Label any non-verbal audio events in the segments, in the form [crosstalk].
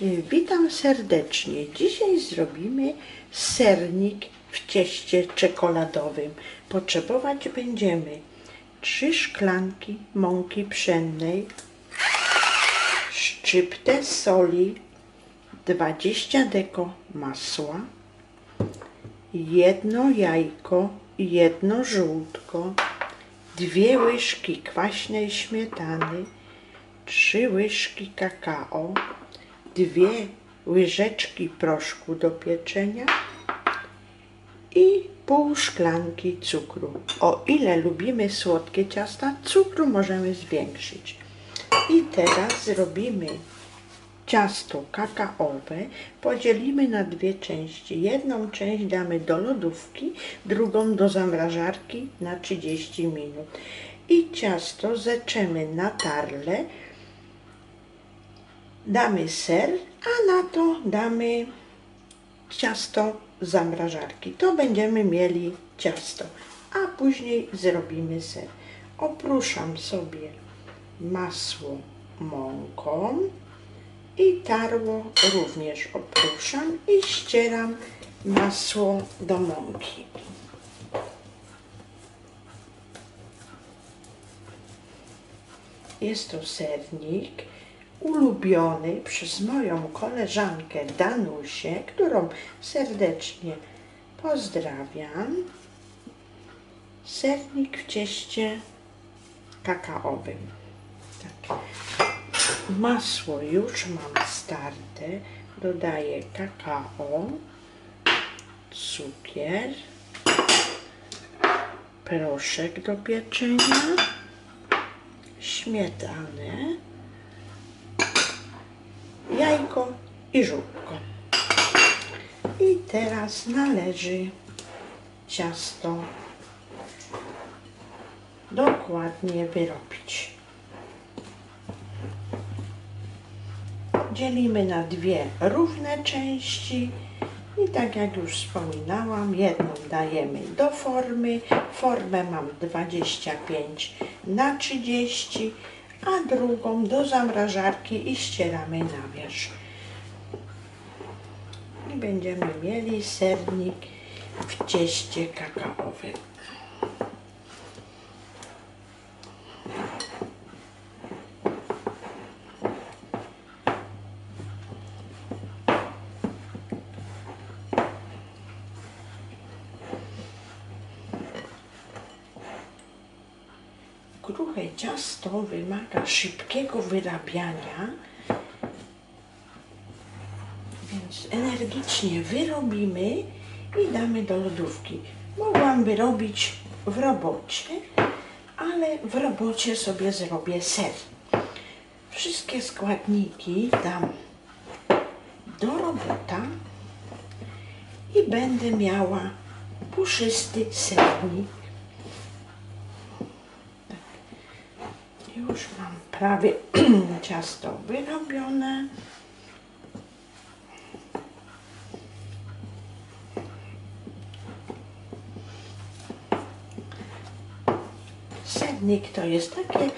Witam serdecznie. Dzisiaj zrobimy sernik w cieście czekoladowym. Potrzebować będziemy 3 szklanki mąki pszennej, szczyptę soli, 20 deko masła, jedno jajko, jedno żółtko, dwie łyżki kwaśnej śmietany, trzy łyżki kakao, dwie łyżeczki proszku do pieczenia i pół szklanki cukru. O ile lubimy słodkie ciasta, cukru możemy zwiększyć. I teraz zrobimy ciasto kakaowe, podzielimy na dwie części. Jedną część damy do lodówki, drugą do zamrażarki na 30 minut. I ciasto zeczemy na tarle, damy ser, a na to damy ciasto z zamrażarki. To będziemy mieli ciasto, a później zrobimy ser. Opruszam sobie masło mąką i tarło również opruszam i ścieram masło do mąki. Jest to sernik ulubiony przez moją koleżankę Danusię, którą serdecznie pozdrawiam. Sernik w cieście kakaowym. Tak. Masło już mam starte. Dodaję kakao, cukier, proszek do pieczenia, śmietanę, jajko i żółtko. I teraz należy ciasto dokładnie wyrobić. Dzielimy na dwie równe części i tak jak już wspominałam, jedną dajemy do formy. Formę mam 25 na 30 a drugą do zamrażarki i ścieramy na wierzch. I będziemy mieli sernik w cieście kakaowym. Kruche ciasto wymaga szybkiego wyrabiania, więc energicznie wyrobimy i damy do lodówki. Mogłam wyrobić w robocie, ale w robocie sobie zrobię ser. Wszystkie składniki dam do robota i będę miała puszysty sernik Już mam prawie [clears throat] ciasto wyrobione. Sernik to jest takie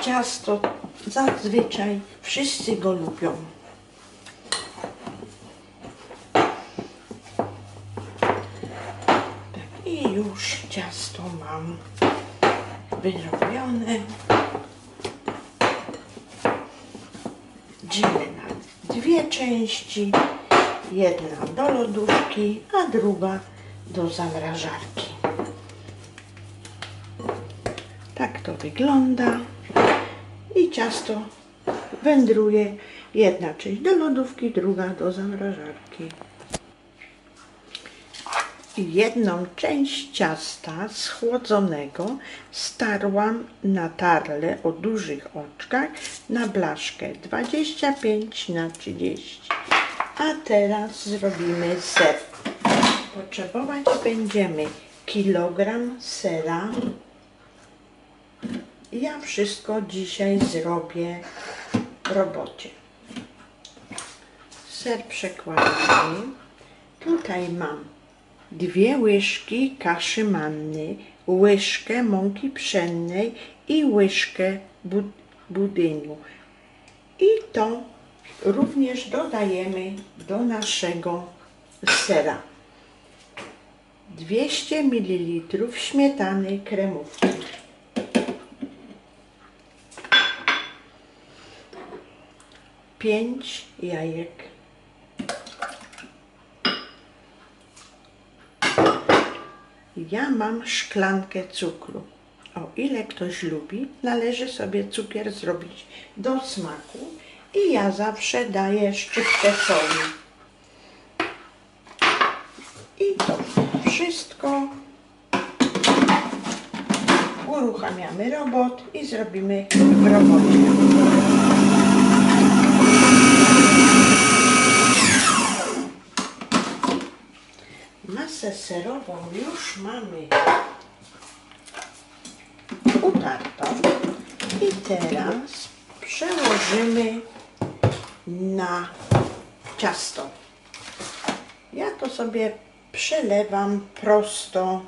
ciasto, zazwyczaj wszyscy go lubią. Tak, I już ciasto mam wyrobione. Dzielę na dwie części. Jedna do lodówki, a druga do zamrażarki. Tak to wygląda. I ciasto wędruje. Jedna część do lodówki, druga do zamrażarki. Jedną część ciasta schłodzonego starłam na tarle o dużych oczkach na blaszkę 25 na 30. A teraz zrobimy ser. Potrzebować będziemy kilogram sera. Ja wszystko dzisiaj zrobię w robocie. Ser przekładamy. Tutaj mam dwie łyżki kaszy manny, łyżkę mąki pszennej i łyżkę bud budyniu. I to również dodajemy do naszego sera 200 ml śmietany kremówki. Pięć jajek. Ja mam szklankę cukru. O ile ktoś lubi, należy sobie cukier zrobić do smaku i ja zawsze daję szczyptę soli. I to wszystko uruchamiamy robot i zrobimy w robocie. Masę serową już mamy utartą i teraz przełożymy na ciasto. Ja to sobie przelewam prosto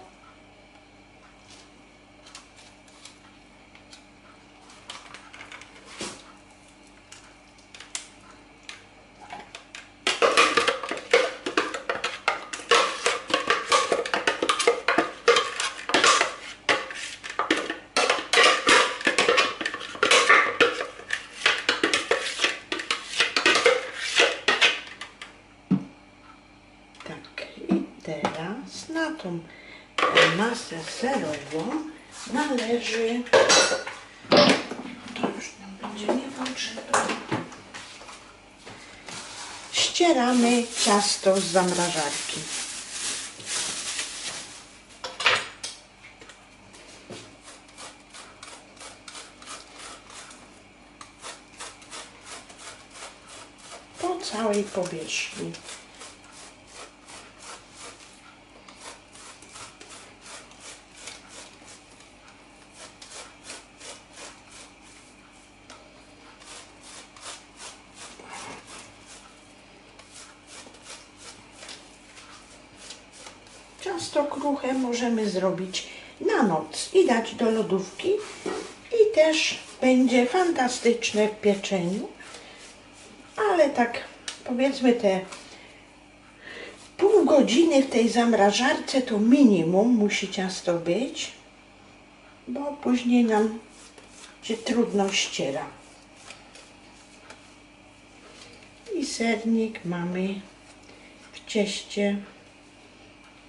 Tak, i teraz na tą masę serową należy. To już nam będzie niepotrzebne. Ścieramy ciasto z zamrażarki. Po całej powierzchni. Ciasto kruche możemy zrobić na noc i dać do lodówki i też będzie fantastyczne w pieczeniu. Ale tak powiedzmy te pół godziny w tej zamrażarce to minimum musi ciasto być, bo później nam się trudno ściera. I sernik mamy w cieście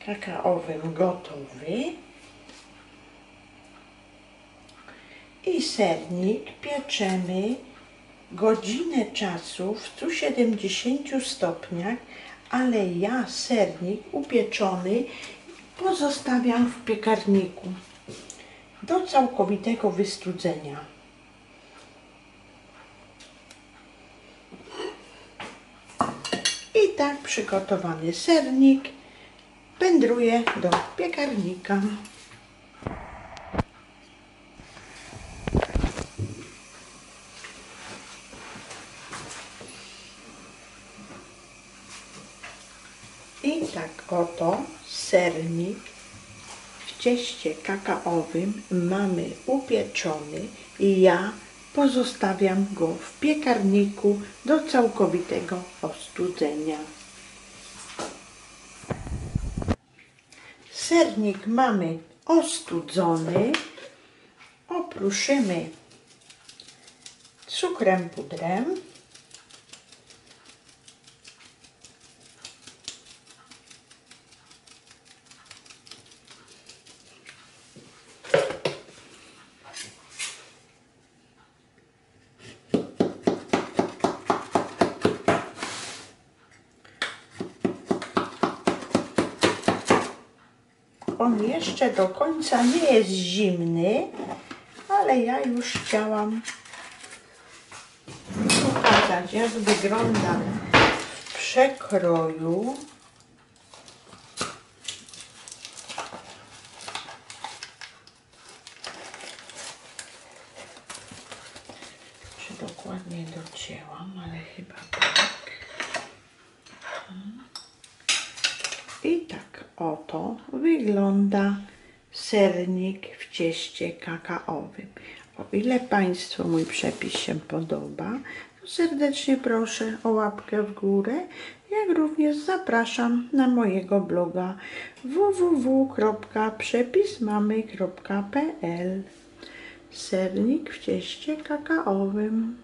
kakaowym gotowy. I sernik pieczemy godzinę czasu w 170 stopniach, ale ja sernik upieczony pozostawiam w piekarniku do całkowitego wystudzenia. I tak przygotowany sernik wędruje do piekarnika. I tak oto sernik w cieście kakaowym mamy upieczony i ja pozostawiam go w piekarniku do całkowitego ostudzenia. Sernik mamy ostudzony. Opruszymy cukrem pudrem. On jeszcze do końca nie jest zimny, ale ja już chciałam pokazać, jak wygląda w przekroju. Czy dokładnie docięłam, ale chyba tak. I tak oto wygląda sernik w cieście kakaowym. O ile Państwu mój przepis się podoba, serdecznie proszę o łapkę w górę, jak również zapraszam na mojego bloga www.przepismamy.pl Sernik w cieście kakaowym.